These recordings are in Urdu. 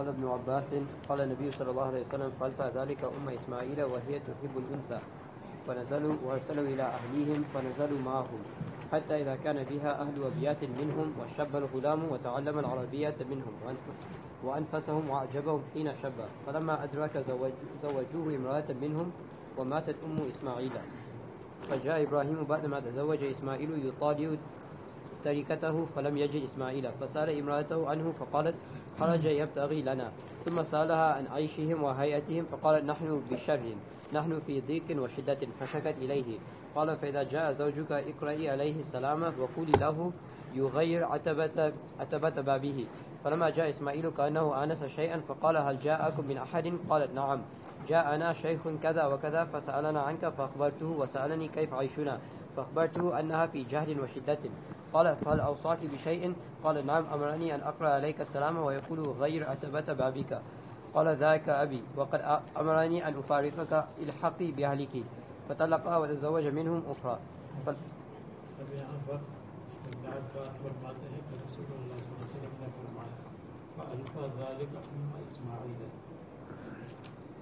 قال ابن عباس قال النبي صلى الله عليه وسلم فألفى ذلك أم إسماعيل وهي تحب الأنثى. فنزلوا وارسلوا إلى أهليهم فنزلوا معهم حتى إذا كان بها أهل أبيات منهم وشب الغلام وتعلم العربية منهم وأنف- وأنفسهم وأعجبهم حين شب فلما أدرك زوج زوجوه امرأة منهم وماتت أم إسماعيل. فجاء إبراهيم بعدما تزوج إسماعيل يطالع تركته فلم يجد إسماعيل. فسأل امرأته عنه فقالت خرج يبتغي لنا. ثم سألها عن عيشهم وهيئتهم فقالت نحن بشر نحن في ضيق وشدة فشكت إليه. قال فإذا جاء زوجك اقرأي عليه السلام وقولي له يغير عتبة, عتبة بابه. فلما جاء إسماعيل كأنه آنس شيئا فقال هل جاءكم من أحد؟ قالت نعم. جاءنا شيخ كذا وكذا فسألنا عنك فأخبرته وسألني كيف عيشنا؟ فأخبرته أنها في جهل وشدة. قال فهل أوصاك بشيء؟ قال نعم أمرني أن أقرأ عليك السلام ويقول غير أتبت بابك. قال ذاك أبي وقد أمرني أن أفارقك الحقي بأهلك. فطلقها وتزوج منهم أخرى. فل... فألقى ذلك أم إسماعيل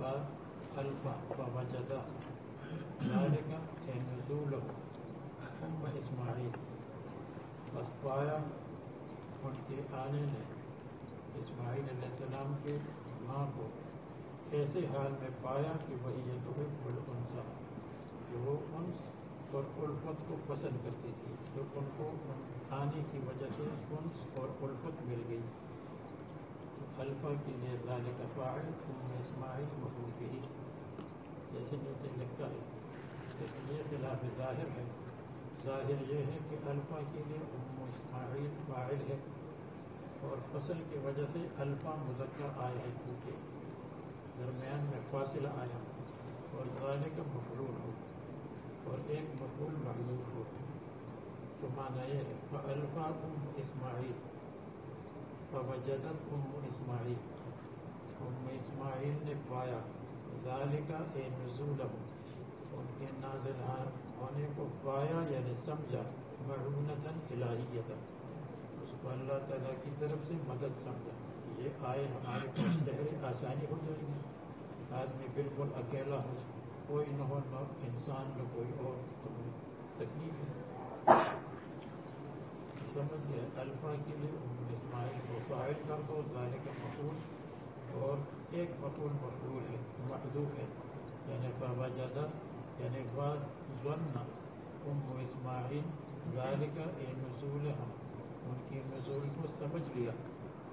یہ بھی ہو ذالک اے نزول ام اسماعیل بس پایا ان کے آنے نے اسماعیل علیہ السلام کے ماں کو ایسے حال میں پایا کہ وہی یہ تو الانسا کہ وہ انس اور الفت کو پسند کرتی تھی، تو ان کو آنے کی وجہ سے انس اور الفت مل گئی۔ الفا کے لیے لال کا فاعل ام اسماعیل مفہوم بھی جیسے نیچے لکھا ہے لیکن یہ خلاف ظاہر ہے۔ ظاہر یہ ہے کہ الفا کے لیے ام اسماعیل فاعل ہے اور فصل کی وجہ سے الفا مذکر آیا ہے کیونکہ درمیان میں فاصلہ آیا اور غالے کا مفرول ہو اور ایک مفرول محدود ہو۔ تو مانا یہ ہے الفا ام اسماعیل۔ فوجدت ام اسماعیل۔ ام اسماعیل نے پایا، ذالک اے نزول ان کے نازل ہاں- ہونے کو پایا یعنی سمجھا مرونتاً الہیتاً۔ اس کو اللہ تعالیٰ کی طرف سے مدد سمجھا یہ آئے، ہمارے پاس ٹہرے، آسانی ہو جائے گی۔ آدمی بالکل اکیلا ہو۔ کوئی نہ ہو، نہ انسان، نہ کوئی اور۔ تکلیف ہے۔ سمجھ گیا الفا کے لیے اسماعیل کو فائل کر دو ظاہر کا مقبول اور ایک مقبول مقبول ہے، محدود ہے۔ یعنی فوا زیادہ یعنی ظن ام اسماعیل ظاہر کا اے نزول ہم۔ ان کی نزول کو سمجھ لیا۔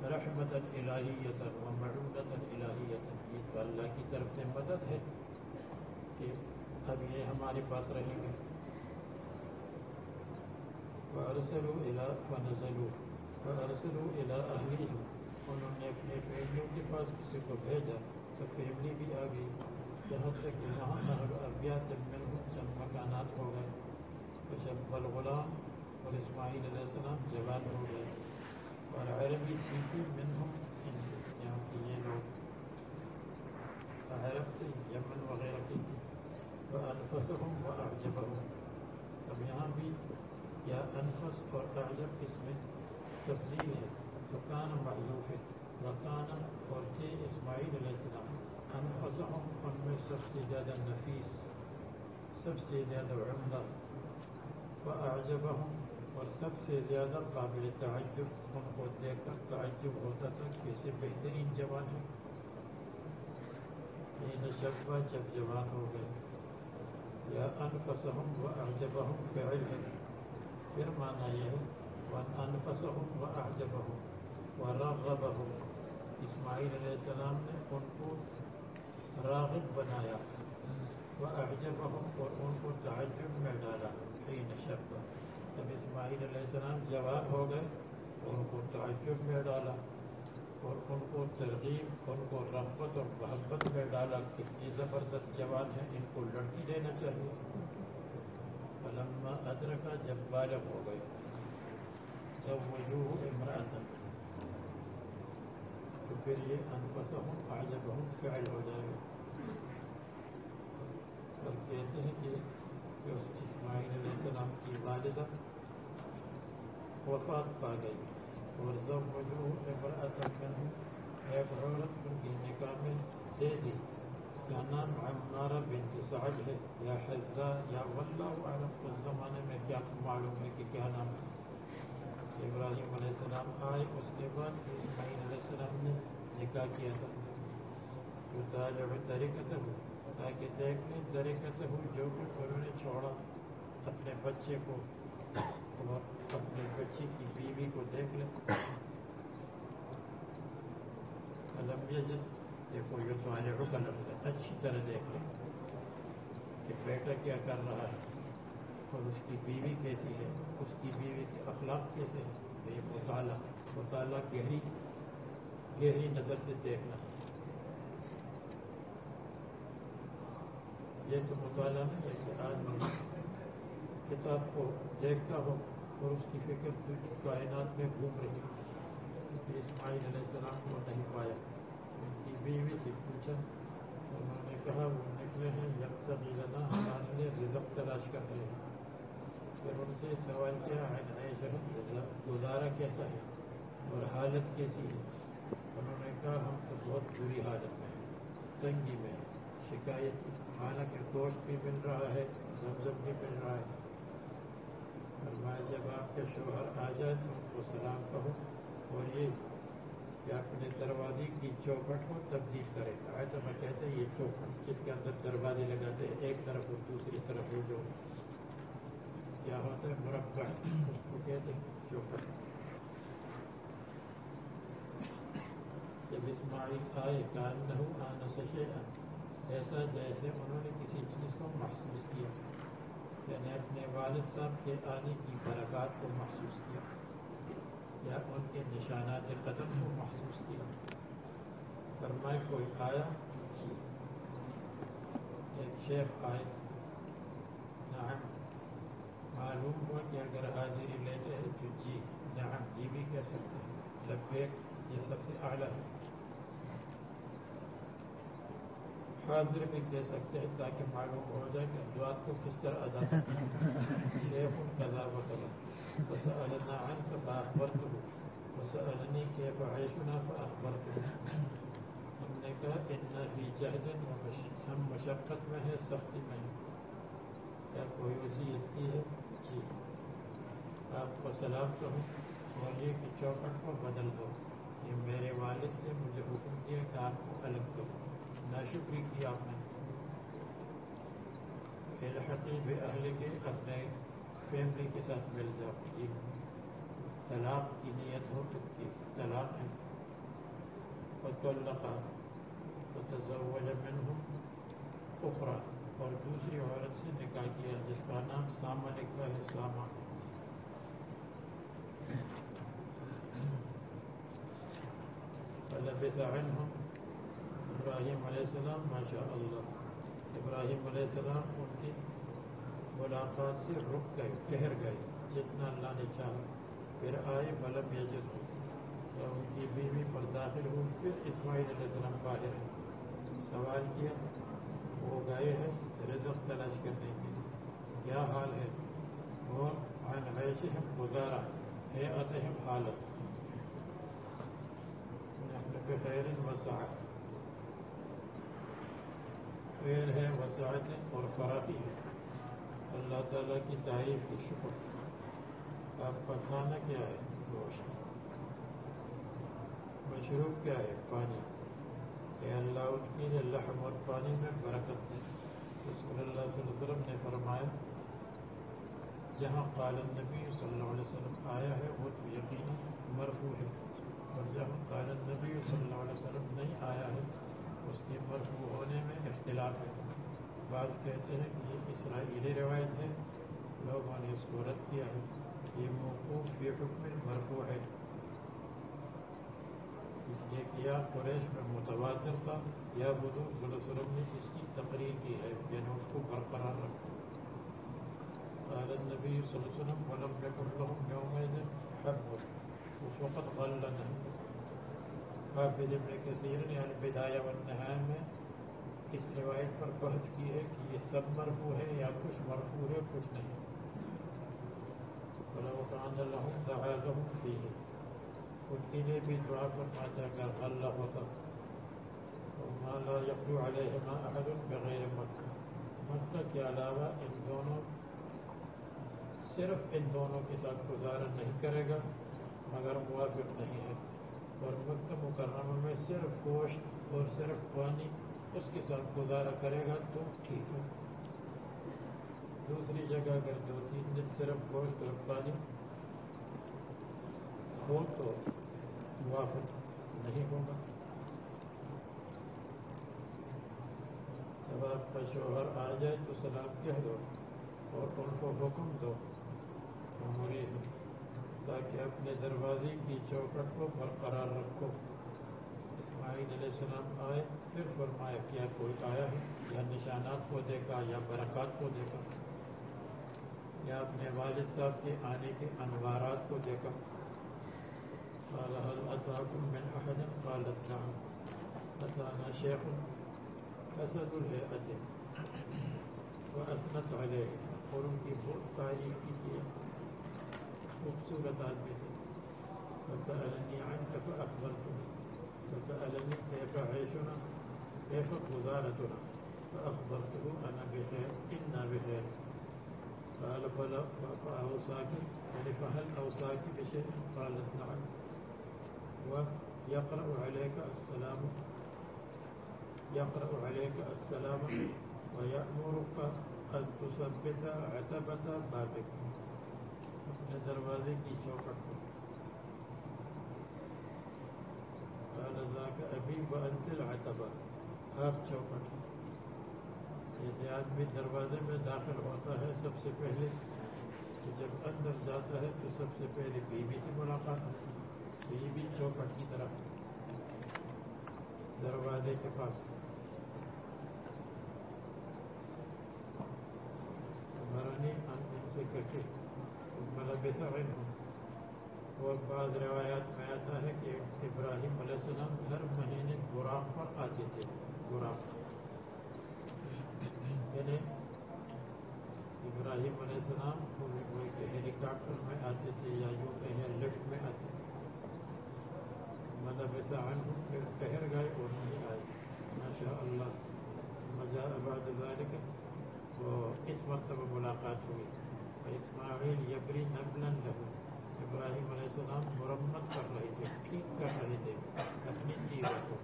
رحمت الہیت و معونت الہیت یہ تو اللہ کی طرف سے مدد ہے کہ اب یہ ہمارے پاس رہیں گے۔ وارسلوا الى ونزلوا وارسلوا الى اهلهم انہوں نے اپنے فیملیوں کے پاس کسی کو بھیجا تو فیملی بھی آ گئی یہاں تک کہ وہاں اہل ابیات منہم چند مکانات ہو گئے جب الغلام اور اسماعیل علیہ السلام جوان ہو گئے اور عربی سیکھی منہم ان سے، یہاں کی یہ لوگ۔ عرب تھے، یمن وغیرہ کی تھی وہ انفسہم و اب یہاں بھی یا انفس اور اعجب اس میں تفضیل ہے۔ تو کان معلوف ہے۔ وکان اور تھے اسماعیل علیہ السلام، انفسہم، ان میں سب سے زیادہ نفیس، سب سے زیادہ عمدہ و اعجبہم اور سب سے زیادہ قابل تعجب، ان کو دیکھ کر تعجب ہوتا تھا کہ اسے بہترین جوان ہے۔ یہ نشبہ جب جوان ہو گئے۔ یا انفسہم و اعجبہم فعل ہے۔ پھر معنی یہ ہے وَأَنْ أَنفَسَهُمْ وَأَعْجَبَهُمْ وَرَغَّبَهُمْ اسماعیل علیہ السلام نے ان کو راغب بنایا وَأَعْجَبَهُمْ اور ان کو تعجب میں ڈالا۔ حین شب؟ جب اسماعیل علیہ السلام جوان ہو گئے، ان کو تعجب میں ڈالا اور ان کو ترغیب، ان کو رغبت اور محبت میں ڈالا۔ کتنی زبردست جوان ہیں، ان کو لڑکی دینا چاہیے۔ فلما ادرکا جب بالغ ہو گئے زوجوه امرأة تو پھر یہ انفسہم اعجبہم فعل ہو جائے گا اور کہتے ہیں کہ اس اسماعیل علیہ السلام کی والدہ وفات پا گئی اور جب وجوہ ایک عورت ان کی نکاح میں دے دی۔ کا نام عمارہ بنت سعد ہے، یا حضرہ یا واللہ عالم اس زمانے میں کیا معلوم ہے کہ کیا نام ہے۔ ابراہیم علیہ السلام آئے، اس کے بعد اسماعیل علیہ السلام نے نکاح کیا تھا۔ جو تاجر طریقت ہو، تاکہ دیکھ لیں طریقت ہو جو کچھ انہوں نے چھوڑا اپنے بچے کو اور اپنے بچے کی بیوی کو دیکھ لیں قلم دیکھو، یہ تو آنے کا لفظ ہے اچھی طرح دیکھ لیں کہ بیٹا کیا کر رہا ہے اور اس کی بیوی کیسی ہے، اس کی بیوی کے اخلاق کیسے ہیں؟ یہ مطالعہ مطالعہ گہری گہری نظر سے دیکھنا۔ یہ تو مطالعہ نہیں ہے کہ آدمی کتاب کو دیکھتا ہو اور اس کی فکر کائنات میں گھوم رہی ہو اسماعیل علیہ السلام کو نہیں پایا۔ بیوی سے پوچھا انہوں نے کہا وہ نکلے ہیں جب تک لنا ہمارے لیے رزق تلاش کر رہے ہیں پھر ان سے سوال کیا ہے عائشہ گزارا کیسا ہے اور حالت کیسی ہے انہوں نے کہا ہم تو بہت بری حالت میں ہیں۔ تنگی میں شکایت کی حالانکہ گوشت بھی مل رہا ہے۔ زمزم بھی مل رہا ہے۔ فرمایا جب آپ کے شوہر آ جائے تو ان کو سلام کہو اور یہ کہ اپنے دروازے کی چوکھٹ کو تبدیل کرے۔ آئے تو میں کہتے ہیں، یہ چوکھٹ جس کے اندر دروازے لگاتے ہیں، ایک طرف اور دوسری طرف ہو جو کیا ہوتا ہے مربع اس کو کہتے ہیں چوکھٹ جب اسماعیل آئے کان نہ آنا سشے ایسا جیسے انہوں نے کسی چیز کو محسوس کیا۔ یعنی اپنے والد صاحب کے آنے کی برکات کو محسوس کیا۔ یا ان کے نشانات قدم کو محسوس کیا۔ فرمائے، کوئی آیا؟ ایک شیخ آئے۔ نعم، معلوم ہوا کہ اگر حاضری لیتے ہیں تو جی نعم، یہ بھی کہہ سکتے ہیں۔ لبیک، یہ سب سے اعلیٰ ہے۔ حاضر بھی کہہ سکتے ہیں تاکہ معلوم ہو جائے کہ دعا کو کس طرح ادا کرنا ہے۔ شیخ القضا وقلا وسألنا عنك فأخبرته. وسألني كيف عيشنا فأخبرته. ہم نے کہا اتنا بھی جہد ہم مشقت میں ہے سختی میں کیا کوئی وصیت کی ہے جی۔ آپ کو سلام کہوں اور یہ کہ چوکٹ کو بدل دو۔ یہ میرے والد نے مجھے حکم دیا کہ آپ کو الگ کرو ناشکری کی آپ نے۔ الحقیب اہل کے اپنے فیملی کے ساتھ مل جاؤ۔ یہ طلاق کی نیت ہو تو طلاق ہے۔ فطلقا وتزوج منه اخرى۔ اور دوسری عورت سے نکاح کیا، جس کا نام ساما لکھا ہے، ساما۔ فلبث عنهم ابراہیم علیہ السلام ماشاء اللہ ابراہیم علیہ السلام، ان کی ملاقات سے رک گئے، ٹہر گئے، جتنا اللہ نے چاہا۔ پھر آئے بلب یجد۔ تو ان کی بیوی پر داخل ہوئی، پھر اسماعیل علیہ السلام باہر ہے سوال کیا، وہ گئے ہیں رزق تلاش کرنے کے لیے۔ کیا حال ہے؟ اور عن عیشہم گزارا ہے اتہم حالت۔ نحن بخیر وسعت خیر ہے وسعت اور فراخی ہے۔ اللہ تعالیٰ کی تعریف کی شکر۔ آپ کا کھانا کیا ہے؟ گوشت۔ مشروب کیا ہے؟ پانی۔ کہ اللہ، ان کی لحم اور پانی میں برکت ہے۔ رسول اللہ صلی اللہ علیہ وسلم نے فرمایا، جہاں قال النبی صلی اللہ علیہ وسلم آیا ہے، وہ تو یقینی مرفوع ہے۔ اور جہاں قال النبی صلی اللہ علیہ وسلم نہیں آیا ہے، اس کے مرفوع ہونے میں اختلاف ہے۔ بعض کہتے ہیں کہ یہ اسرائیلی روایت ہے۔ لوگوں نے اس کو رد کیا ہے۔ یہ موقوف یہ حکم مرفوع ہے اس لیے کہ یا قریش میں متواتر تھا۔ یا بدو صلی اللہ علیہ وسلم نے اس کی تقریر کی ہے یعنی اس کو برقرار رکھا۔ قال النبی صلی اللہ علیہ وسلم، ولم يكن لهم يومئذ حب اس وقت غل نہیں۔ حافظ ابن کثیر نے یعنی البدایہ والنہایا میں اس روایت پر بحث کی ہے کہ یہ سب مرفوع ہے یا کچھ مرفوع ہے کچھ نہیں۔ فلو ان کے لیے بھی دعا فرماتا اگر اللہ ہوتا وما لا احد مکہ۔ مکہ کے علاوہ ان دونوں، صرف ان دونوں کے ساتھ گزارا نہیں کرے گا، مگر موافق نہیں ہے۔ اور مکہ مکرمہ میں صرف گوشت اور صرف پانی اس کے ساتھ گزارا کرے گا تو ٹھیک ہے۔ دوسری جگہ اگر دو تین دن صرف گوشت اور پانی ہو تو موافق نہیں ہوگا۔ جب آپ کا شوہر آ جائے تو سلام کہہ دو اور ان کو حکم دو۔ عمری ہے تاکہ اپنے دروازے کی چوکٹ کو برقرار رکھو۔ اسماعیل علیہ السلام آئے۔ پھر فرمایا کیا کوئی آیا ہے؟ یا نشانات کو دیکھا یا برکات کو دیکھا؟ یا اپنے والد صاحب کے آنے کے انوارات کو دیکھا؟ قال، هل أتاكم من أحد قالت نعم. أتانا شيخ حسن الهيئة وأثنت عليه اور ان کی بہت تعریف کی تھی۔ خوبصورت آدمی تھے۔ فسألني عنك فأخبرته فسألني كيف عيشنا كيف غزارتنا فأخبرته أنا بخير إنا بخير. قال فلا فأوصاك. يعني فهل أوصاك بشيء؟ قالت نعم. ويقرأ عليك السلام. يقرأ عليك السلام. ويأمرك أن تثبت عتبة بابك. اپنے دروازے کی چوکٹ کو قال ذاك أبي وأنت العتبة. آپ چوکٹ جیسے آدمی دروازے میں داخل ہوتا ہے سب سے پہلے۔ تو جب اندر جاتا ہے تو سب سے پہلے بیوی سے ملاقات ہوتی ہے۔ بیوی چوکٹ کی طرف۔ دروازے کے پاس۔ مرنی ان سے کٹے ملبس ہوں اور بعض روایات میں آتا ہے کہ ابراہیم علیہ السلام ہر مہینے براق پر آتے تھے یعنی ابراہیم علیہ السلام کوئی ہیلی کاپٹر میں آتے تھے یا یوں کہیں لفٹ میں آتے تھے۔ مطلب ایسا عنہ پھر ٹہر گئے اور نہیں آئے۔ ماشاء اللہ مزہ آباد ذالک۔ تو اس مرتبہ ملاقات ہوئی۔ اسماعیل یبری نبلن لہو۔ ابراہیم علیہ السلام مرمت کر رہے تھے ٹھیک کر رہے تھے اپنی تیروں کو۔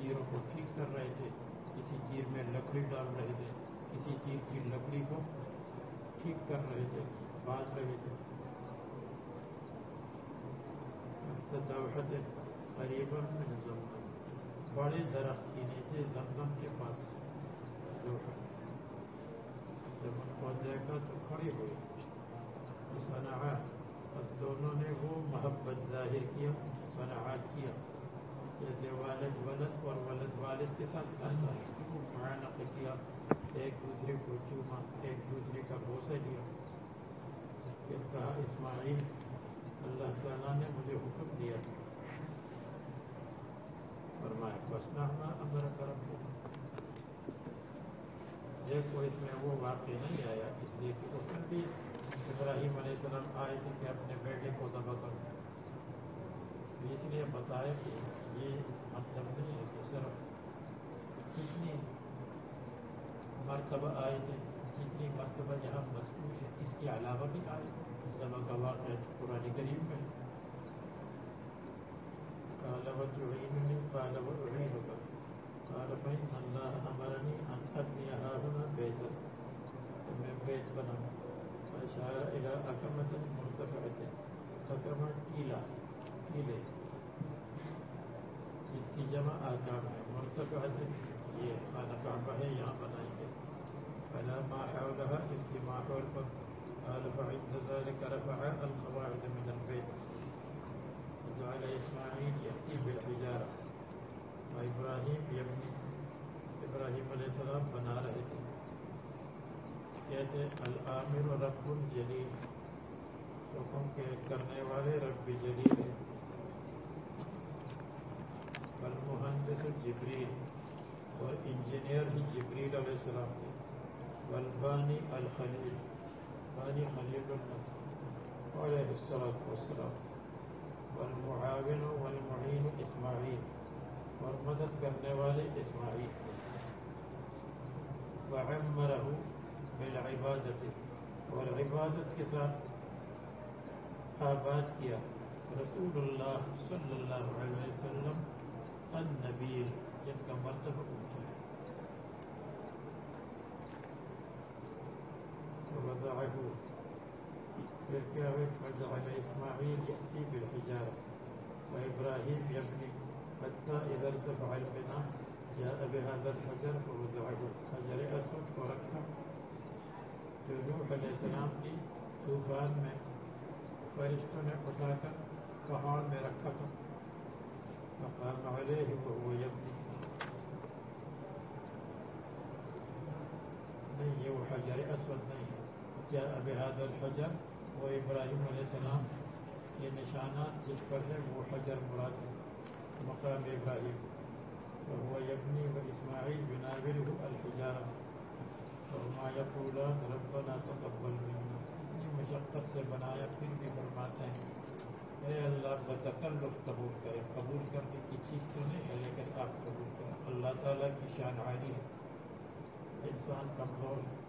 تیروں کو ٹھیک کر رہے تھے کسی تیر میں لکڑی ڈال رہے تھے کسی چیز کی لکڑی کو ٹھیک کر رہے تھے باندھ رہے تھے۔ قریب بڑے درخت کے نیچے زمزم کے پاس۔ جب ان کو دیکھا تو کھڑی ہوئی صنعا دونوں نے وہ محبت ظاہر کیا صنعات کیا۔ جیسے والد، ولد اور ولد والد کے ساتھ کرتا ہے۔ معانق کیا، ایک دوسرے کو چوما، ایک دوسرے کا بوسہ لیا۔ پھر کہا، اسماعیل، اللہ تعالیٰ نے مجھے حکم دیا۔ فرمایا بسنا امر کرم دیکھو، اس میں وہ واقع نہیں آیا، اس لیے کہ اس میں بھی ابراہیم علیہ السلام آئے تھے کہ اپنے بیٹے کو ذبح کرو۔ اس لیے بتایا کہ یہ مطلب نہیں ہے کہ صرف کتنی مرتبہ آئے تھے۔ جتنی مرتبہ یہاں مذکور ہے اس کے علاوہ بھی آئے ذبح کا واقعہ قرآن کریم میں قال وتعينني قال وأعينك قال فإن الله أمرني أن أبني هاهنا بيتا من بيت بنى فأشار إلى أكمة مرتفعة أكمة إلى إلى اس کی جمع آکام ہے مرتفعة یہ خانہ کعبہ ہے، یہاں بنائیں گے فلا ما حولها، اس کی ماحول پر۔ قال فعند ذلك رفع القواعد من البيت۔ وجعل إسماعيل يأتي بالحجارة۔ وإبراهيم يبني إبراهيم عليه السلام بنا رہے تھے۔ کہتے العامر رب جلیل۔ حکم کے کرنے والے رب جلیل ہے والمهندس جبريل والإنجنيير جبريل عليه السلام والباني الخليل باني خليل النبي عليه الصلاة والسلام والمعاون والمعين إسماعيل والمدد کرنے إسماعيل. وعمره بالعبادة والعبادة كتاب آباد کیا رسول الله صلى الله عليه وسلم اللہ علیہ جن کا مرتبہ اونچا ہے ووضعه پھر کیا ہوئے فجعل اسماعیل یأتی بالحجارة. وإبراهيم يبني. حتى إذا ارتفع البناء جاء بهذا الحجر فوضعه. حجر أسود کو رکھا جو نوح علیہ السلام کی طوفان میں فرشتوں نے اٹھا کر پہاڑ میں رکھا تھا. مقام علیہ وهو يبني. نہیں یہ وہ حجر اسود نہیں ہے جاء بهذا الحجر، وہ ابراہیم علیہ السلام یہ نشانات جس پر ہے، وہ حجر مراد ہے، مقام ابراہیم. وهو يبني وإسماعيل يناوله الحجارة. وما يقولان ربنا تقبل منا. اتنی مشقت سے بنایا پھر بھی فرماتے ہیں۔ اے اللہ بتکلف قبول کرے قبول کرنے کی چیز تو نہیں ہے، لیکن آپ قبول کریں۔ اللہ تعالیٰ کی شان عالی ہے۔ انسان کمزور ہے۔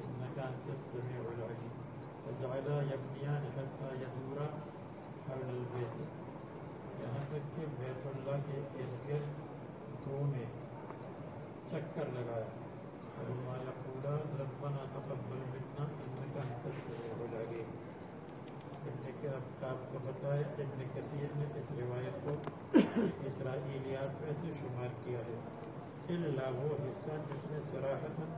إنك حول البيت یہاں تک کہ بیت اللہ کے ارد گرد دو میں چکر لگایا۔ فرما یقولا ربنا تقبل منا انك انت السميع العليم ابن کے آپ کو بتایا ابن کثیر نے اس روایت کو اسرائیلیات میں سے شمار کیا ہے۔ الا وہ حصہ جس میں صراحتاً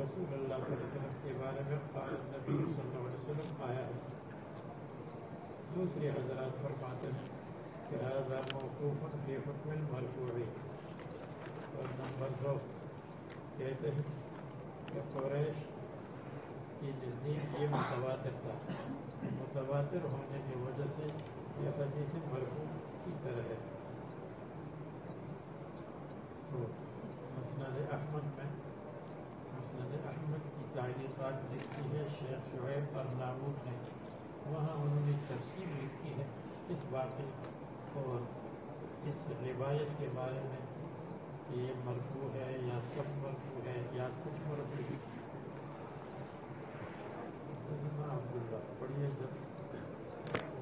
رسول اللہ صلی اللہ علیہ وسلم کے بارے میں قال نبی صلی اللہ علیہ وسلم آیا ہے۔ دوسری حضرات فرماتے ہیں کہ هذا موقوف فی حکم المرفوع اور نمبر دو کہتے ہیں کہ قریش کی نزدیک یہ متواتر تھا۔ متواتر ہونے کی وجہ سے یہ حدیث مرفوع کی طرح ہے۔ تو مسند احمد میں مسند احمد کی تعلیقات لکھی ہے، شیخ شعیب اور ارناؤٹ نے۔ وہاں انہوں نے تفصیل لکھی ہے اس واقعے اور اس روایت کے بارے میں کہ یہ مرفوع ہے یا سب مرفوع ہے یا کچھ مرفوع ہے۔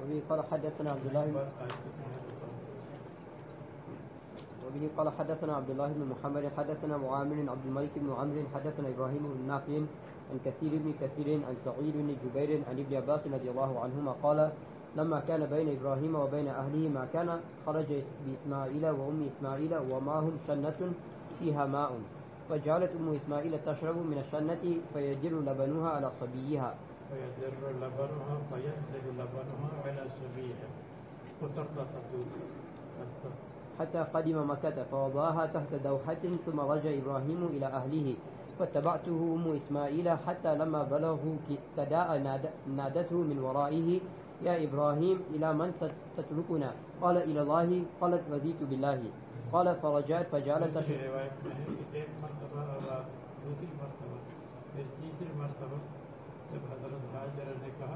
وبه قال حدثنا عبد الله وبه قال حدثنا عبد الله بن محمد حدثنا معامر عبد الملك بن عمرو حدثنا إبراهيم بن نافع عن كثير بن كثير عن سعيد بن جبير عن ابن عباس رضي الله عنهما قال لما كان بين إبراهيم وبين أهله ما كان خرج بإسماعيل وأم إسماعيل وماهم شنة فيها ماء فجعلت أم إسماعيل تشرب من الشنة فيجر لبنها على صبيها. فيدر لبنها فينزل لبنها على سبيها الدود حتى قدم مكة فوضعها تحت دوحة ثم رجع إبراهيم إلى أهله. فاتبعته أم إسماعيل حتى لما بلغوا كداء ناد- نادته من ورائه يا إبراهيم إلى من تت- تتركنا؟ قال إلى الله. قالت رضيت بالله. قال فرجعت فجعلت دوسری تشرب جب حضرت حاجر نے کہا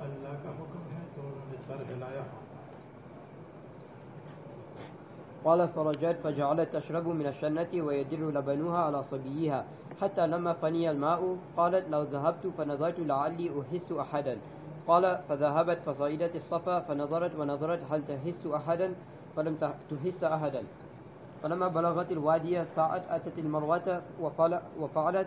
اللہ کا حکم ہے تو انہوں نے سر ہلایا۔ قال فرجت فجعلت تشرب من الشنة ويدر لبنها على صبيها حتى لما فني الماء. قالت لو ذهبت فنظرت لعلي أحس أحدا. قال فذهبت فصعدت الصفا فنظرت ونظرت هل تحس أحدا؟ فلم تحس أحدا. فلما بلغت الوادية ساعت أتت المروة وفعلت. وفعلت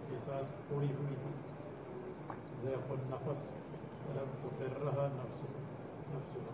قصاص قري ميتي زي يقول نفس ولم تقرها نفسها نفسها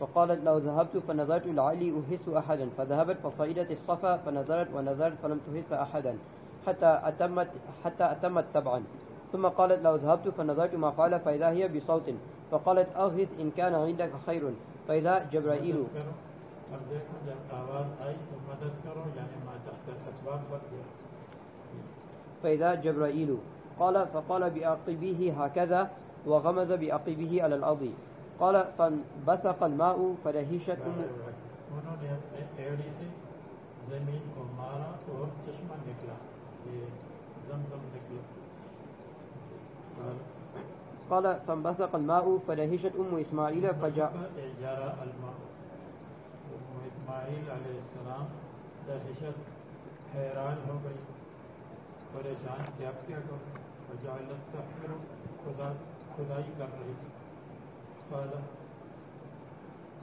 فقالت فقالت لو ذهبت فنظرت لعلي أهس أحدا فذهبت فصعدت الصفا فنظرت ونظرت فلم تهس أحدا حتى أتمت حتى أتمت سبعا. ثم قالت لو ذهبت فنظرت ما قال فإذا هي بصوت. فقالت أوهد إن كان عندك خير. فإذا جبرائيل فإذا جبرائيل قال فقال بأقبيه هكذا وغمز بأقبيه على الأرض. قال فانبثق الماء فدهشت زمین کو مارا اور چشمہ نکلا یہ زمزم نکلا قال فانبثق الماء فدهشت أم إسماعيل فجاء جارا الماء. أم اسماعیل علیہ السلام دہشت حیران ہو گئی پریشان کیا کیا کروں فجعلت تحفر خدا خدائی کر رہی تھی قال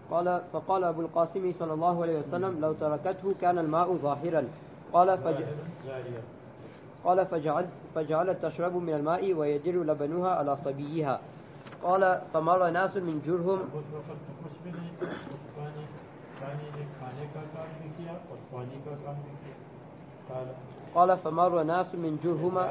قال فقال أبو القاسم صلى الله عليه وسلم لو تركته كان الماء ظاهرا. قال فج قال فجعلت فجعلت تشرب من الماء ويدر لبنها على صبيها. قال فمر ناس من جرهم. قال فمر ناس من جرهما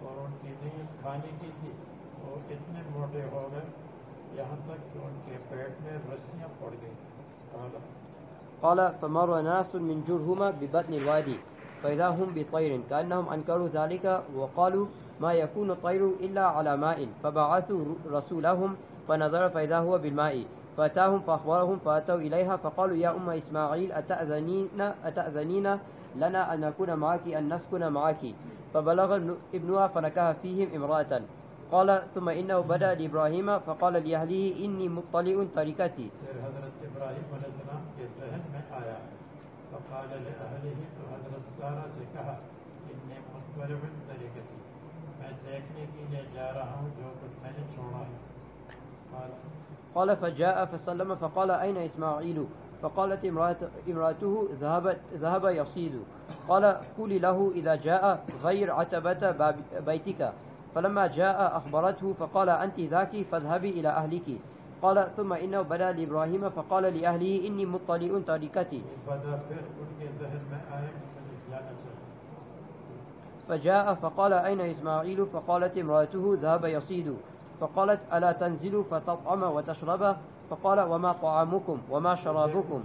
اور ان کی نہیں قال فمر ناس من جرهما ببطن الوادي فإذا هم بطير كأنهم أنكروا ذلك وقالوا ما يكون الطير إلا على ماء. فبعثوا رسولهم فنظر فإذا هو بالماء فأتاهم فأخبرهم فأتوا إليها فقالوا يا أم إسماعيل أتأذنين, أتأذنين لنا أن نكون معك أن نسكن معك؟ فبلغ ابنها فنكها فيهم امرأة. قال ثم إنه بدأ لإبراهيم فقال لأهله إني مطلع تركتي. حضرت ابراہیم علیہ السلام کے ذہن میں آیا فقال لأهله تو حضرت سارہ سے کہا انی منفرع طریقتی میں دیکھنے کے لیے جا رہا ہوں جو کچھ میں نے چھوڑا ہے قال قال فجاء فسلم فقال أين إسماعيل؟ فقالت امرأة- امرأته ذهب, ذهب يصيد. قال قولي له إذا جاء غير عتبة بيتك. فلما جاء أخبرته فقال أنت ذاك فاذهبي إلى أهلك. قال ثم إنه بدأ لإبراهيم فقال لأهله إني مطلع بدا چاہتا فجاء فقال أين إسماعيل؟ فقالت امرأته ذهب يصيد. فقالت ألا تنزل فتطعم وتشرب؟ فقال وما طعامكم وما شرابكم؟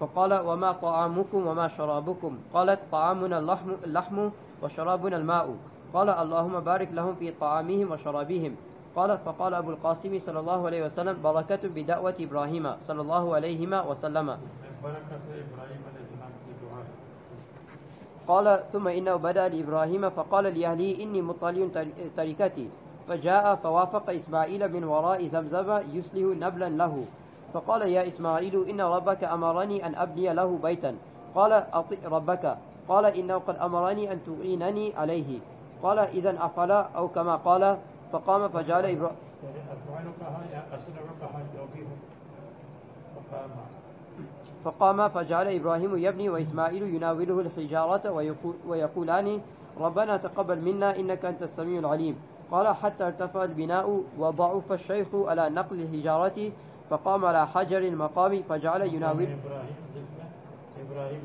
فقال وما طعامكم وما شرابكم؟ قالت طعامنا اللحم, اللحم وشرابنا الماء. قال اللهم بارك لهم في طعامهم وشرابهم. قال فقال أبو القاسم صلى الله عليه وسلم بركة بدعوة إبراهيم صلى الله عليه وسلم. قال ثم إنه بدأ لإبراهيم فقال لأهله إني مطلع تركتي. فجاء فوافق إسماعيل من وراء زمزم يسله نبلا له. فقال يا إسماعيل إن ربك أمرني أن أبني له بيتا. قال أطئ ربك. قال إنه قد أمرني أن تعينني عليه. قال إذا أفلا؟ أو كما قال فقام فجعل إبراهيم فقام فجعل إبراهيم يبني وإسماعيل يناوله الحجارة ويقولان ربنا تقبل منا إنك أنت السميع العليم. قال حتى ارتفع البناء وضعف الشيخ على نقل الحجارة فقام على حجر المقام فجعل يناول إبراهيم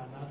امکانات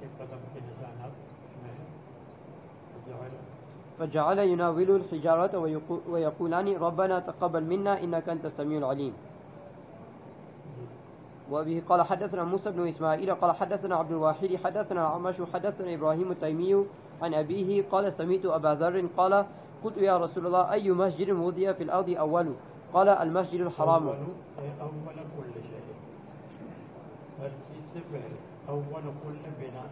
کے قدم کے نشانات میں فجعل يناول الحجارة ويقولان ربنا تقبل منا إنك أنت السميع العليم. وبه قال حدثنا موسى بن إسماعيل. قال حدثنا عبد الواحد حدثنا عمش حدثنا إبراهيم التيمي عن أبيه. قال سمعت أبا ذر. قال قلت يا رسول الله أي مسجد وضي في الأرض أول؟ قال المسجد الحرام. أول أول كل شيء. أول كل بناء.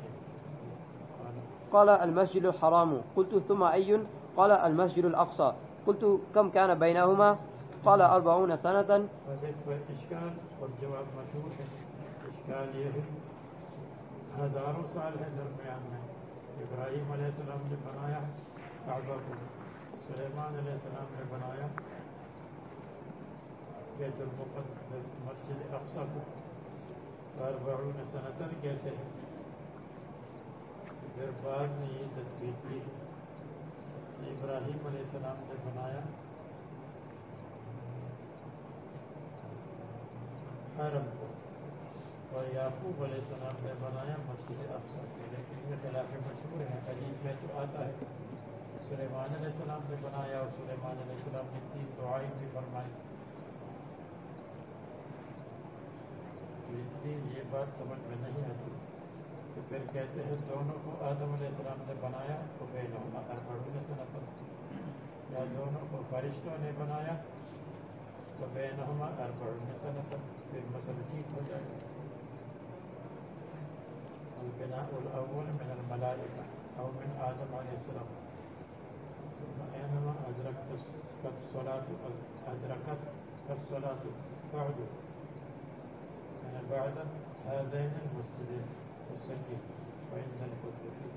قال المسجد الحرام. قلت ثم أي؟ قال المسجد الأقصى. قلت كم كان بينهما؟ قال أربعون سنة. بالنسبة للإشكال والجواب مشهور إشكال يهم هزار صالح إبراهيم عليه السلام لبنايا كعبة سلیمان علیہ السلام نے بنایا بیت المقدس مسجد اقصا کو۔ اربعون سنتن کیسے ہے پھر بعد میں یہ تدبیر کی ابراہیم علیہ السلام نے بنایا۔ حرم کو۔ اور یعقوب علیہ السلام نے بنایا مسجد اقصا کے لیکن یہ خلاف مشہور ہے، حدیث میں تو آتا ہے۔ سلیمان علیہ السلام نے بنایا اور سلیمان علیہ السلام نے تین دعائیں بھی فرمائی تو اس لیے یہ بات سمجھ میں نہیں آتی تو پھر کہتے ہیں دونوں کو آدم علیہ السلام نے بنایا تو بے نوما اربعون سنت یا دونوں کو فرشتوں نے بنایا تو بے نوما اربعون سنت پھر مسئلہ ٹھیک ہو جائے۔ گا البناء الاول من الملائکہ او من آدم علیہ السلام۔ حينما أدركت الصلاة أدركت الصلاة. بعد. يعني بعد هذين المسجدين. فصلي. فإن الكفر فيه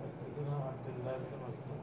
حدثنا عبد الله بن مسعود.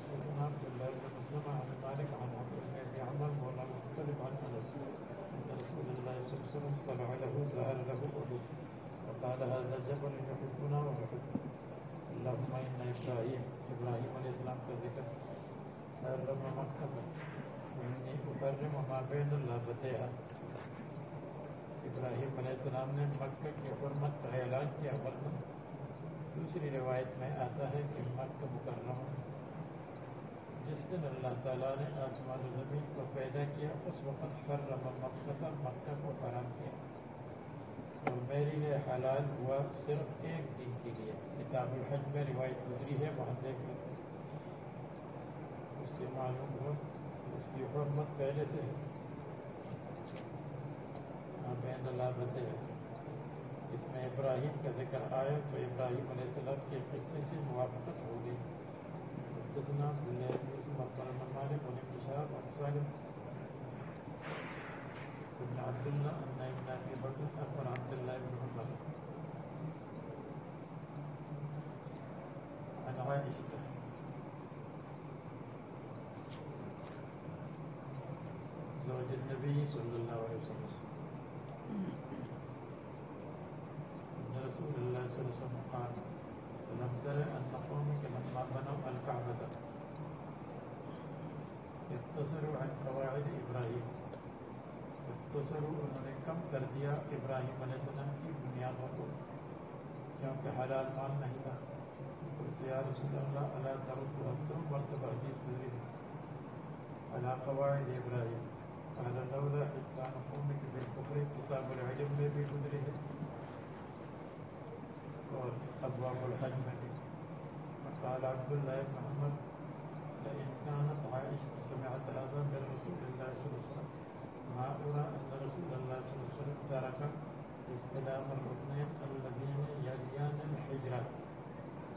حدثنا عبد الله بن مسلم عن مالك عن عبد بن عمر مولى مختلف عن الرسول رسول الله صلى الله عليه وسلم طلع له ظهر له احد وقال هذا جبل يحبنا ونحبه اللهم ان ابراهيم ابراهيم عليه السلام کا ذکر حرم مکہ وانی احرم ما بین اللابتیہا ابراہیم علیہ السلام نے مکہ کی حرمت کا اعلان کیا ورنہ دوسری روایت میں آتا ہے کہ مکہ مکرمہ جس دن اللہ تعالیٰ نے آسمان و زمین کو پیدا کیا، اس وقت حرم مکہ مکہ کو حرام کیا۔ اور میرے لیے حلال ہوا صرف ایک دن کے لیے۔ کتاب الحج میں روایت گزری ہے، وہاں دیکھ لیں۔ اس سے معلوم ہو اس کی حرمت پہلے سے ہے۔ ہاں، بین اللہ بتے اس میں ابراہیم کا ذکر آیا تو ابراہیم علیہ السلام کے قصے سے موافقت ہو گئی۔ بن اخبرنا مالك بن ابن شهاب عن سالم بن عبد الله أن ابن ابي بكر اخبر عبد الله بن عمر عن عائشه زوج النبي صلى الله عليه وسلم أن رسول الله صلى الله عليه وسلم قال ألم تر أن قومك لما بنوا الكعبة اقتصروا عن قواعد إبراهيم اقتصروا انہوں نے کم کر دیا ابراہیم علیہ السلام کی بنیادوں کو، کیونکہ حلال مال نہیں تھا۔ قلت یا رسول اللہ اللہ ترد اب مرتبہ عزیز گزری ہے على قواعد ابراہیم، قال لولا احسان قومك بالكفر کتاب العلم میں بھی گزری ہے اور ابواب الحج میں بھی۔ قال عبد الله بن محمد لئن كانت عائشة سمعت أبا من رسول الله صلى الله عليه وسلم ما أرى أن رسول الله صلى الله عليه وسلم ترك استلام الركنين الذين يليان الحجرة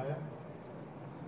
آية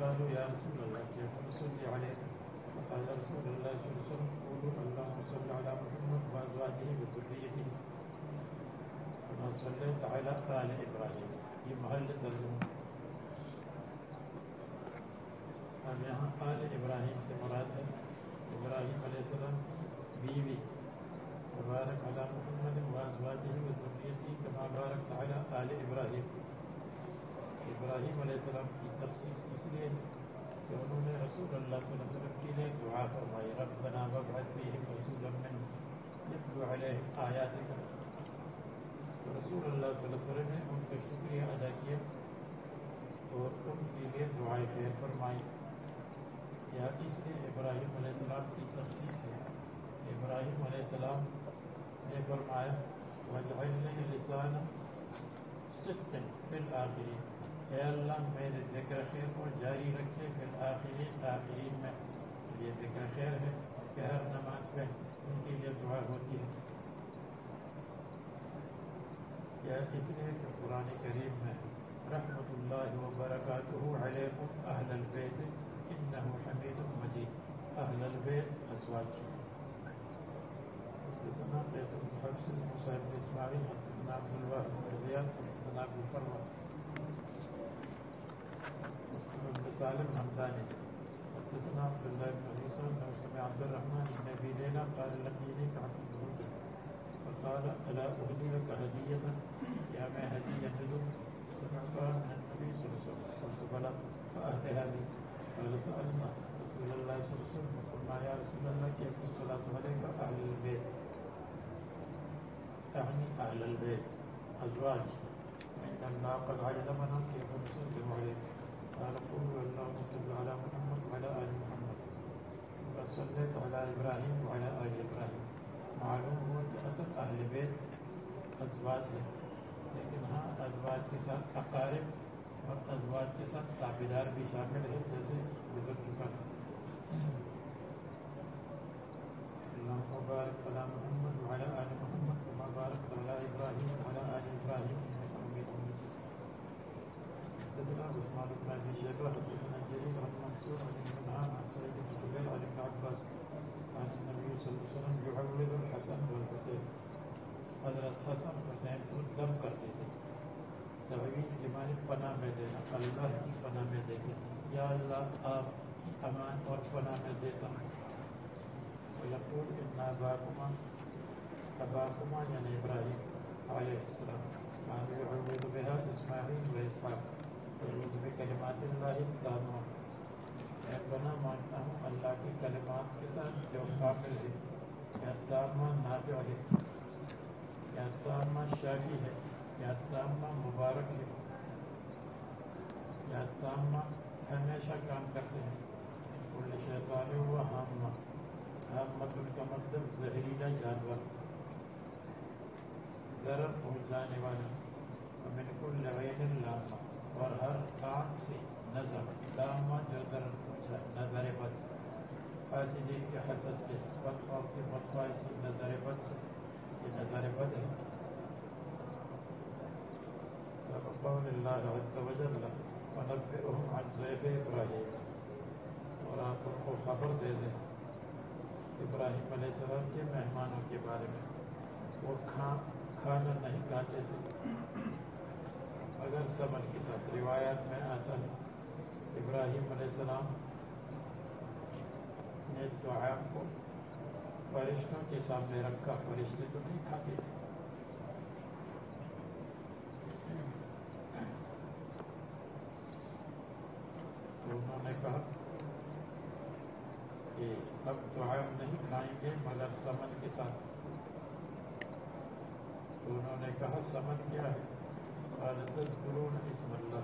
قالوا يا رسول الله كيف نصلي عليك فقال رسول الله صلى الله عليه وسلم قولوا اللهم صل على محمد وازواجه وذريته كما صليت على ال إبراهيم في محل ترجمه اب یہاں آل ابراہیم سے مراد ہے۔ ابراہیم علیہ السلام بیوی۔ مبارک علی محمد وازواجہ و ذریتی کما بارک علی آل ابراہیم۔ ابراہیم علیہ السلام کی تخصیص اس لیے کہ انہوں نے رسول اللہ صلی اللہ علیہ وسلم کے لیے دعا فرمائی، ربنا وابعث فیہم رسولا من یتلو علیہم آیاتک تو رسول اللہ صلی اللہ علیہ وسلم نے ان کا شکریہ ادا کیا اور ان کے لیے دعائیں خیر فرمائی۔ یا اس لیے ابراہیم علیہ السلام کی تخصیص ہے۔ ابراہیم علیہ السلام نے فرمایا وجعلنی لسان صدق فی الآخرین اے اللہ میرے ذکر خیر کو جاری رکھے فی الآخرین، آخرین میں۔ یہ ذکر خیر ہے کہ ہر نماز پہ ان کے لیے دعا ہوتی ہے۔ یا اس لیے کہ قرآن کریم میں رحمت اللہ وبرکاتہ علیکم اہل البیت انہو حمید مجید اہل البیت أزواج. حدثنا قيس بن حفص موسى بن إسماعيل حدثنا عبد الواحد بن زياد حدثنا أبو فرمة مسلم بن سالم حمداني حدثنا عبد الله بن عيسى إنه سمع عبد الرحمن بن أبي ليلى قال لقيني كعب بن هدى فقال ألا أهدي لك هدية؟ يا ما هدية لك؟ سمعتها من النبي صلى الله عليه وسلم قلت بلى سالنا رسول الله صلى الله عليه وسلم فقلنا يا رسول الله كيف الصلاة عليك أهل البيت يعني أهل البيت أزواج إن الله قد علمنا كيف نسلم عليه قال قولوا اللهم صل على محمد وعلى آل محمد فصليت على إبراهيم وعلى آل إبراهيم معلوم اصل اہل بیت ازواج ہے لیکن ہاں ازواج کے ساتھ اقارب اور ازواج کے ساتھ تابیدار بھی شامل ہے جیسے گزر چکا ہے اللهم بارك على محمد وعلى آل محمد كما باركت على إبراهيم وعلى آل إبراهيم إنك حميد مجيد حدثنا عثمان بن أبي شيبة حدثنا جرير عن منصور عن ابن عن سعيد بن جبير عن ابن عباس۔ عن النبي صلى الله عليه وسلم يعوذ الحسن والحسين حضرت حسن حسین کو دم کرتے تھے تعویذ کے پناہ میں دینا، اللہ کی پناہ میں دیتے یا اللہ، آپ کی امان اور پناہ میں دیتا ہوں۔ ويقول إن أباكما أباكما یعنی يعني إبراهيم عليه السلام۔ كان يعوذ بها إسماعيل وإسحاق يعوذ یعنی بكلمات الله التامة ربنا مانتا ہوں اللہ کی کلمات کے ساتھ جو کامل ہے۔ یا تامہ نافع ہے۔ یا تامہ شاہی ہے۔ یا تامہ مبارک ہے۔ یا تامہ ہمیشہ کام کرتے ہیں۔ کل شیطان ہوا ہامہ حامت کا مطلب زہریلا جانور۔ ضرر پہنچانے والا۔ من کل عین لامہ اور ہر آنکھ سے نظر۔ لامہ جو ضرر پہنچا نظر بد۔ فاسدین کے حسد سے فتوہ کے فتوہ سے، نظر بد سے۔ یہ نظر بد ہے۔ قول اللہ عز و جل ونبئهم عن ضيف ابراہیم اور آپ ان کو خبر دے دیں ابراہیم علیہ السلام کے مہمانوں کے بارے میں وہ کھا کھانا نہیں کھاتے تھے اگر سمن کے ساتھ روایات میں آتا ہے ابراہیم علیہ السلام نے دعام کو فرشتوں کے سامنے رکھا، فرشتے تو نہیں کھاتے تھے تو انہوں نے کہا۔ کہ اب دعائم نہیں کھائیں گے مگر سمن کے ساتھ۔ تو انہوں نے کہا، سمن کیا ہے؟ قال، تذکرون اسم اللہ۔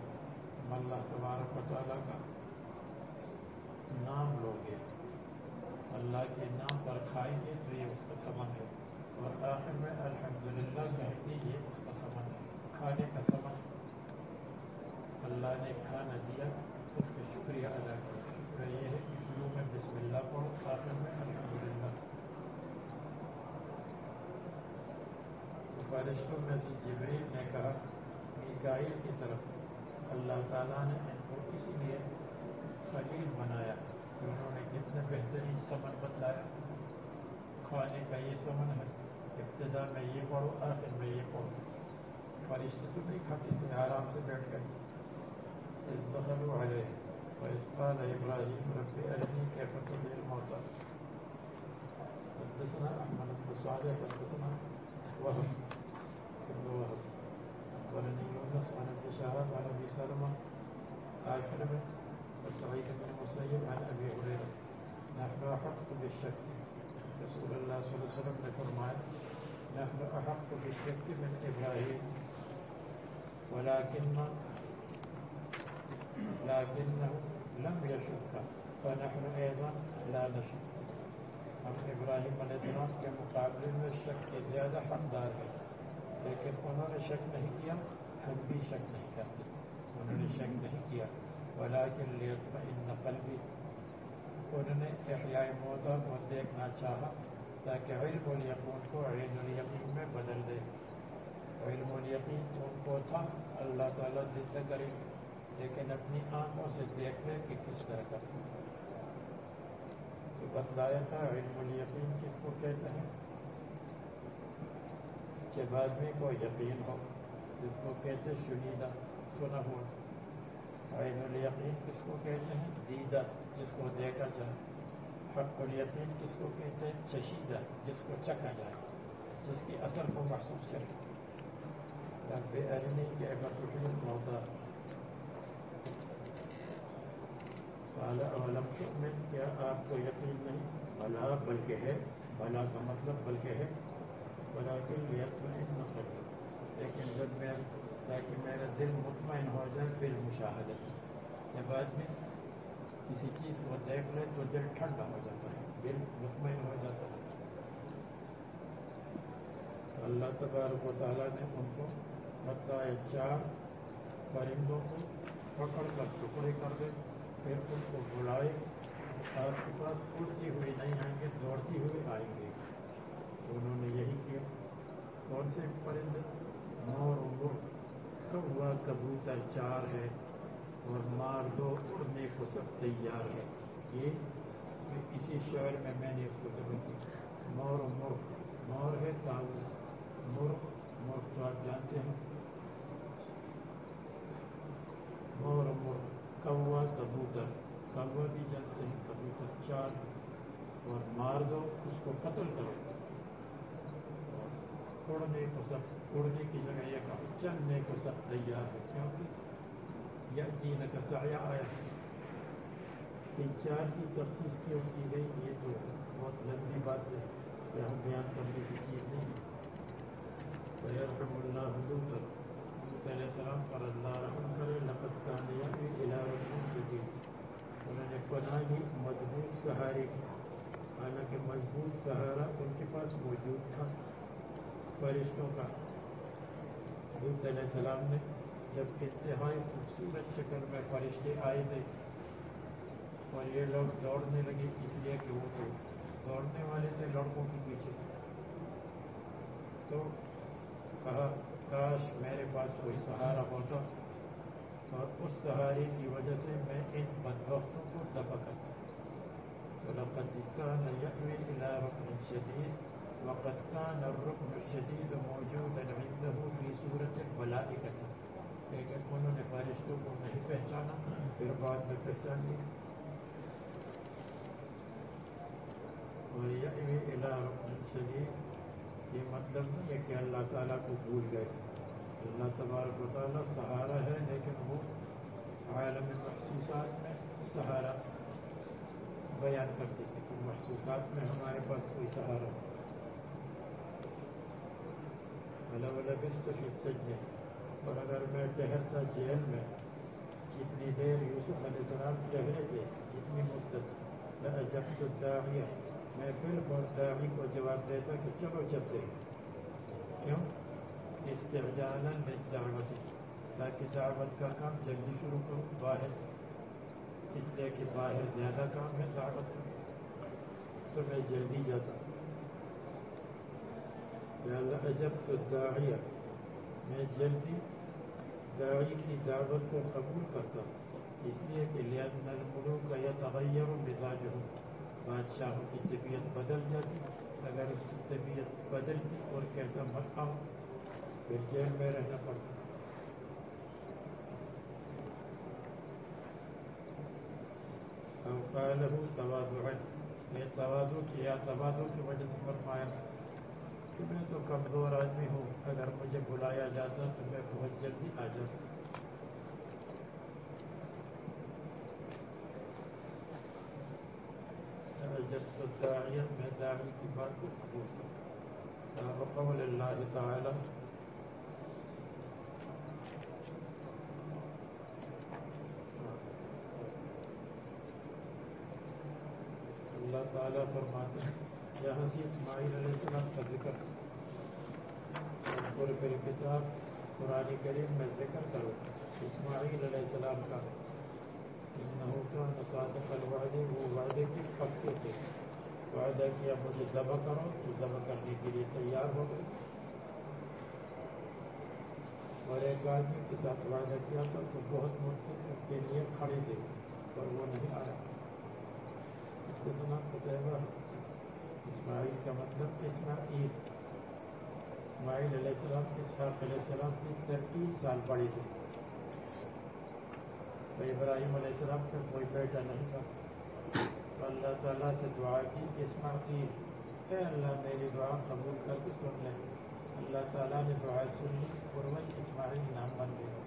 ہم اللہ تبارک و تعالیٰ کا نام لو گے۔ اللہ کے نام پر کھائیں گے تو یہ اس کا سمن ہے۔ اور آخر میں، الحمدللہ کہیں گے یہ اس کا سمن ہے۔ کھانے کا سمن۔ اللہ نے کھانا دیا۔ اس کا شکریہ ادا کیا شکر یہ ہے کہ شروع میں بسم اللہ پڑھو آخر میں الحمدللہ۔ بارشوں میں سے جبریل نے کہا میکائل کی طرف اللہ تعالیٰ نے ان کو اس لیے خلیل بنایا کہ انہوں نے کتنے بہترین سمن بتلایا۔ کھانے کا یہ سمن ہے، ابتدا میں یہ پڑھو، آخر میں یہ پڑھو۔ فرشتے تو نہیں کھاتے تھے آرام سے بیٹھ گئے۔ دخلوا علیہ وإذ قال إبراهيم رب أرني كيف تحيي الموتى. حدثنا أحمد بن صالح حدثنا وهب بن وهب. أخبرني يونس عن ابن شهاب عن أبي سلمة عن حرمة وسعيد بن المسيب عن أبي هريرة. نحن أحق بالشك. رسول الله صلى الله عليه وسلم نے فرمایا نحن أحق بالشك من إبراهيم ولكن لكنه لم يشك، فنحن أيضا لا نشك. ہم ابراہیم علیہ السلام کے مقابلے میں شک کے زیادہ حقدار ہیں لیکن انہوں نے شک نہیں کیا ہم بھی شک نہیں کرتے انہوں نے شک نہیں کیا ولیکن لیطمئن قلبی انہوں نے احیاء موتا کو دیکھنا چاہا، تاکہ علم الیقین کو عین الیقین میں بدل دے. علم الیقین تو ان کو تھا، اللہ تعالیٰ زندہ کرے. لیکن اپنی آنکھوں سے دیکھ لے کہ کس طرح کرتے ہیں؟ تو بتلایا تھا علم الیقین کس کو کہتے ہیں؟ جب آدمی کو یقین ہو، جس کو کہتے شنیدہ، سنا ہوا۔ عین الیقین کس کو کہتے ہیں؟ دیدہ، جس کو دیکھا جائے۔ حق الیقین کس کو کہتے ہیں؟ چشیدہ، جس کو چکھا جائے، جس کی اثر کو محسوس کرے۔ رب ارنی کے بطرین موتا قال، اولم تؤمن؟ کیا آپ کو یقین نہیں؟ بلا، بلکہ ہے، بلا کا مطلب بلکہ ہے بلا کے لیطمئن قلبی لیکن جب میں، تاکہ میرا دل مطمئن ہو جائے، پھر مشاہدت جب آدمی کسی چیز کو دیکھ لے، تو دل ٹھنڈا ہو جاتا ہے، دل مطمئن ہو جاتا ہے۔ اللہ تبارک و تعالیٰ نے ان کو بتایا چار پرندوں کو پکڑ کر ٹکڑے کر دے۔ پھر ان کو بلائے آپ کے پاس اڑتی ہوئی نہیں آئیں گے، دوڑتی ہوئی آئیں گے۔ تو انہوں نے یہی کیا، کون سے پرندے؟ مور مر کوا کبوتر چار ہے اور مار دو، اڑنے کو سب تیار ہے۔ یہ اسی شعر میں میں نے اس کو ضرور کی مور مرغ مور ہے تاؤس مرغ مرغ تو آپ جانتے ہیں۔ مور و مرغ کوا کبوتر کوا بھی جانتے ہیں کبوتر چار اور مار دو، اس کو قتل کرو۔ اور اڑنے کو سب اڑنے کی جگہ یہ کہا، چلنے کو سب تیار ہے۔ کیونکہ یہ جین کا سایہ آیا ہے۔ ان چار کی تفصیص کیوں کی گئی؟ یہ تو بہت لمبی بات ہے کہ ہم بیان کرنے کی چیز نہیں ہے۔ فیرحم اللہ حضور علیہ السلام پر اللہ رحم کرے، لقد کامیابی الارکن شدید انہوں نے پناہ لی مضبوط سہارے کی۔ حالانکہ مضبوط سہارا ان کے پاس موجود تھا، فرشتوں کا۔ حضور علیہ السلام نے جب انتہائی خوبصورت شکل میں فرشتے آئے تھے اور یہ لوگ دوڑنے لگے، اس لیے کہ وہ تو دوڑنے والے تھے لڑکوں کے پیچھے۔ تو کاش میرے پاس کوئی سہارا ہوتا اور اس سہارے کی وجہ سے میں ان بدبختوں کو دفع کرتا۔ لقد كان يأوي إلى ركن شديد۔ وقد كان الركن الشديد موجودا عنده في سورة الملائكة لیکن انہوں نے فرشتوں کو نہیں پہچانا، پھر بعد میں پہچان لیا۔ اور یأوی إلى رکن شدید یہ مطلب نہیں ہے کہ اللہ تعالیٰ کو بھول گئے۔ اللہ تبارک و تعالیٰ سہارا ہے، لیکن وہ عالم محسوسات میں سہارا بیان کرتے تھے کہ محسوسات میں ہمارے پاس کوئی سہارا فی السجن۔ اور اگر میں ٹہرتا جیل میں، جتنی دیر یوسف علیہ السلام ٹہرے تھے، جتنی مدت لأجبت الداعیہ۔ میں پھر بہت داعی کو جواب دیتا کہ چلو چلتے ہیں۔ کیوں؟ استعجالا للدعوت تاکہ دعوت کا کام جلدی شروع کروں باہر۔ اس لیے کہ باہر زیادہ کام ہے دعوت کا۔ تو میں جلدی جاتا یا لأجبت الداعیہ میں جلدی داعی کی دعوت کو قبول کرتا ہوں۔ اس لیے کہ لأن الملوک یتغیر مزاجہ بادشاہوں کی طبیعت بدل جاتی۔ اگر اس کی طبیعت بدلتی اور کہتا مت آؤ۔ پھر جیل میں رہنا پڑتا او قاله تواضعا یہ تواضع کیا تواضع کی وجہ سے فرمایا کہ میں تو کمزور آدمی ہوں۔ اگر مجھے بلایا جاتا تو میں بہت جلدی آ جاتا جب تو داعیہ میں داعی کی بات کو قبول کرتا قول اللہ تعالی اللہ تعالیٰ فرماتے ہیں۔ یہاں سے اسماعیل علیہ السلام کا ذکر۔ اور پھر کتاب، قرآن کریم میں ذکر کرو۔ اسماعیل علیہ السلام کا۔ انہو صادق الوعدے وہ وعدے کے پکے تھے۔ وعدہ کیا مجھے ذبح کرو، تو ذبح کرنے کے لیے تیار ہو گئے۔ اور ایک آدمی کے ساتھ وعدہ کیا تھا تو بہت مدت کے لیے کھڑے تھے، پر وہ نہیں آیا اتنا قطعہ اسماعیل کا مطلب اسماعیل اسماعیل علیہ السلام اسحاق علیہ السلام سے ترتیب سال بڑے تھے تو ابراہیم علیہ السلام کا کوئی بیٹا نہیں تھا تو اللہ تعالیٰ سے دعا کی اسماعیل اے اللہ میری دعا قبول کر کے سن لے اللہ تعالیٰ نے دعا سن لی اور وہ اسماعیل نام بن گیا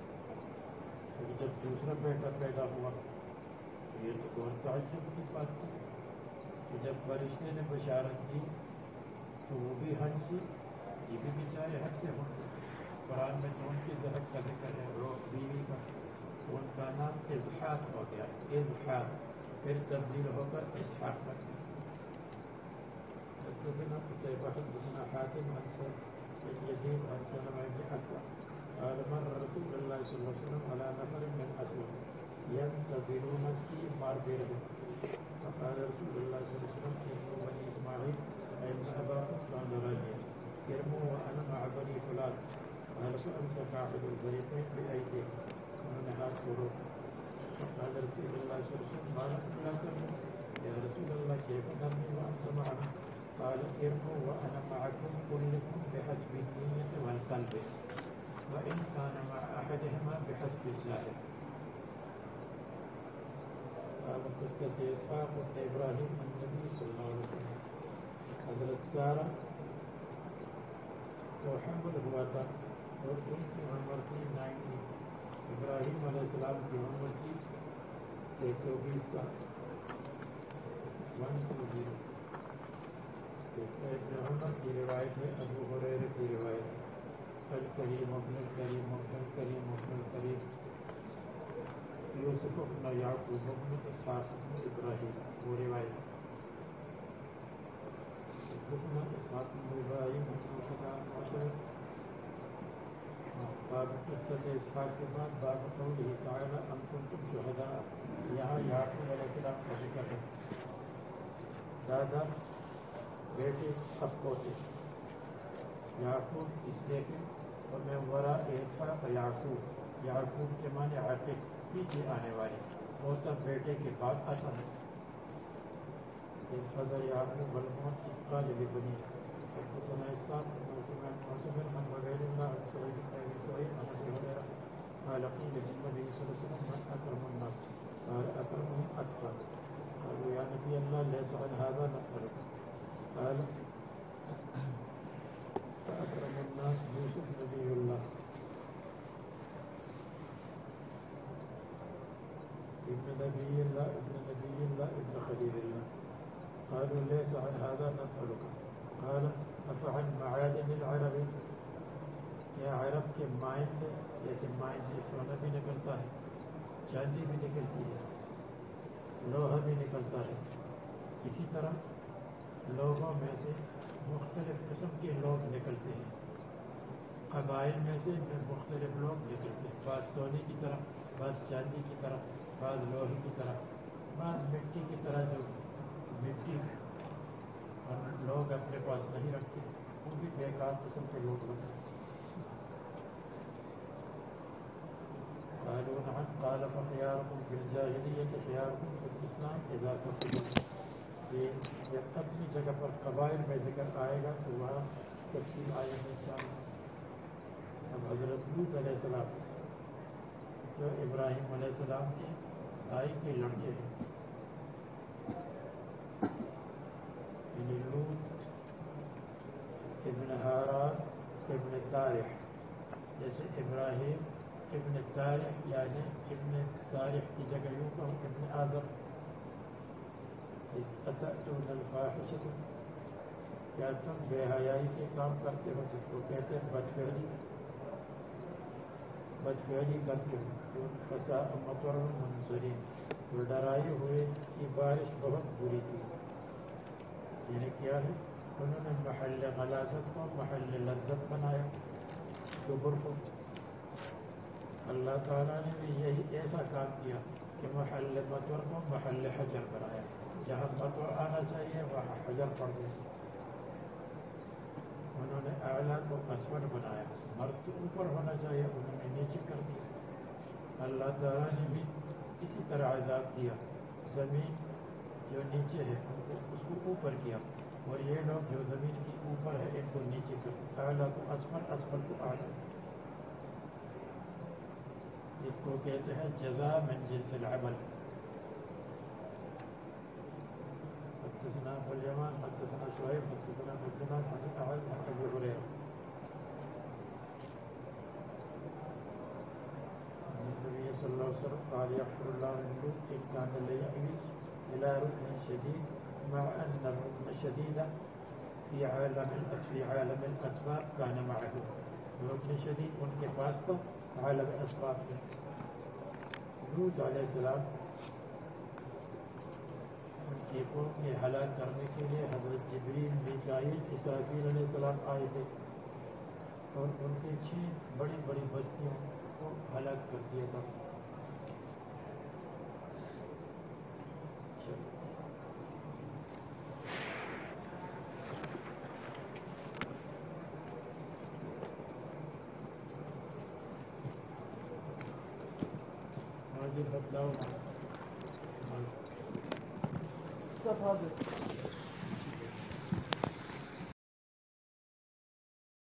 پھر جب دوسرا بیٹا پیدا ہوا تو یہ تو بہت تعجب کی بات تھی۔ جب فرشتے نے بشارت دی تو وہ بھی حج سے، یہ بھی بیچارے حج سے ہوں گے۔ قرآن میں تو ان کی ضرورت کا ذکر ہے رو بیوی کا، تو ان کا نام اظہار ہو گیا۔ اظہار، پھر تبدیل ہو کر اسحاق کر۔ گیا حدثنا قتيبة حدثنا حاتم عن يزيد عن سلمة بن حكم قال مر رسول الله صلى الله عليه وسلم على نفر من أسلم ينتظرون في ماربرهم فقال رسول الله صلى الله عليه وسلم ابن بني إسماعيل فان اباكم كان راجيا يرموا وأنا مع بني فلان. قال فأمسك احد الفريقين بأيديه ونهى الخروج فقال رسول الله صلى الله عليه وسلم لكم لا ترموا يا رسول الله كيف نرمي وأنت معنا؟ قال ارموا وأنا معكم كلكم بحسب النية والقلب وإن كان مع أحدهما بحسب الزائد. قال قصة إسحاق بن إبراهيم النبي صلى الله عليه وسلم. حضرت سارہ کو حمل ہوا تھا اور ان کی عمر تھی نائنٹی. ابراہیم علیہ السلام کی عمر تھی ایک سو بیس سال. One to zero. اس میں ابن عمر کی روایت ہے، ابو حریر کی روایت ہے الکریم ابن الکریم ابن الکریم ابن الکریم یوسف ابن یعقوب ابن اسحاق ابن ابراہیم وہ روایت حدثنا اسحاق بن ابراہیم ابن سلام عشر باب قصة اسحاق کے بعد باب قوله تعالی، ام کنتم شہداء۔ یہاں یعقوب علیہ السلام کا ذکر ہے۔ دادا، بیٹے سب پوتے یعقوب اس لیے کہ اور میں ورا اسحاق یعقوب۔ یعقوب کے معنی عاقب پیچھے آنے والے۔ ہوتا بیٹے کے بعد آتا ہے اس فضل یعقوب الموت اس بنی حدثنا اسلام موسم موسم من وغير الله عن سعيد بن عن ابي هريره قال قيل للنبي صلى الله عليه وسلم من اكرم الناس قال اكرمهم اتقى قالوا يا نبي الله ليس عن هذا نسالك قال فاكرم الناس يوسف نبي الله ابن نبي الله ابن نبي الله ابن خليل الله قالوا ليس عن هذا نسألك قال أفعن معادن العرب یا عرب کے مائن سے، جیسے مائن سے سونا بھی نکلتا ہے، چاندی بھی نکلتی ہے، لوہا بھی نکلتا ہے۔ اسی طرح لوگوں میں سے مختلف قسم کے لوگ نکلتے ہیں۔ قبائل میں سے مختلف لوگ نکلتے ہیں۔ بعض سونے کی طرح بعض چاندی کی طرح بعض لوہے کی طرح، بعض مٹی کی طرح جو مٹی اور لوگ اپنے پاس نہیں رکھتے، وہ بھی بیکار قسم کے لوگ ہوتے ہیں۔ قالوا نعم قال فخياركم في الجاهلية، خياركم في الإسلام إذا كفروا یہ اپنی جگہ پر قبائل میں ذکر آئے گا تو وہاں تفصیل آئے گا اب حضرت لوت علیہ السلام، جو ابراہیم علیہ السلام کے دائی کے لڑکے لوت ابن ابن طارق جیسے ابراہیم ابن یعنی ابن طارق کی جگہ یوں ابن اعظم اس کیا تم بے حیائی کے کام کرتے ہو جس کو کہتے ہیں کرتے ہو فسا مطر منظرین تو ڈرائے ہوئے کی بارش بہت بری تھی۔ یعنی کیا ہے؟ انہوں نے محل غلاست کو، محل لذت بنایا۔ شکر کو۔ اللہ تعالیٰ نے بھی یہی ایسا کام کیا کہ محل مطور کو محل حجر بنایا۔ جہاں مطور آنا چاہیے، وہاں حجر پڑ گیا۔ انہوں نے اعلیٰ کو اسفل بنایا۔ مرد اوپر ہونا چاہیے، انہوں نے نیچے کر دیا۔ اللہ تعالیٰ نے بھی اسی طرح عذاب دیا۔ زمین جو نیچے ہے، ان کو اس کو اوپر کیا۔ اور یہ لوگ جو زمین کی اوپر ہے، ان کو نیچے کر اعلیٰ کو اسفل اسفل کو اعلیٰ جس کو کہتے ہیں جزا من جنس العمل۔ حدثنا ابو اليمان حدثنا شعيب حدثنا حدثنا عن الاعز عن ابي هريره صلى الله عليه وسلم، قال يغفر الله للملوك ان كان ليعيش الى ركن شديد مع ان الركن الشديد في عالم في عالم الاسباب كان معه۔ ركن شديد ان کے پاس تھا عالم اسباب میں لوط علیہ السلام ان کی قوم کے ہلاک کرنے کے لیے حضرت جبریل، میکائیل، اسرافیل علیہ السلام آئے تھے اور ان کی چھ بڑی بڑی بستیوں کو ہلاک کر دیا تھا۔ Somehow the